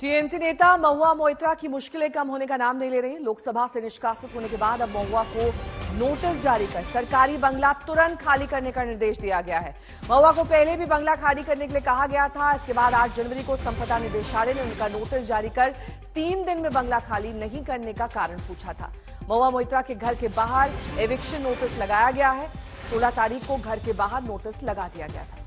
TMC नेता महुआ मोइत्रा की मुश्किलें कम होने का नाम नहीं ले रही लोकसभा से निष्कासित होने के बाद अब महुआ को नोटिस जारी कर सरकारी बंगला तुरंत खाली करने का निर्देश दिया गया है। महुआ को पहले भी बंगला खाली करने के लिए कहा गया था। इसके बाद आठ जनवरी को संपदा निदेशालय ने उनका नोटिस जारी कर तीन दिन में बंगला खाली नहीं करने का कारण पूछा था। महुआ मोइत्रा के घर के बाहर एविक्शन नोटिस लगाया गया है। सोलह तारीख को घर के बाहर नोटिस लगा दिया गया था।